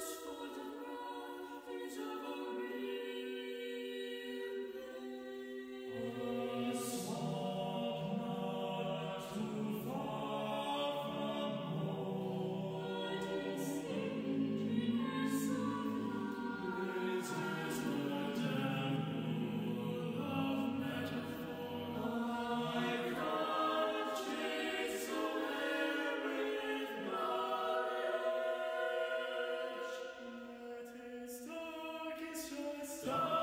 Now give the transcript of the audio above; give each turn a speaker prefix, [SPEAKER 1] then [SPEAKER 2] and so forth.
[SPEAKER 1] Spanish. star.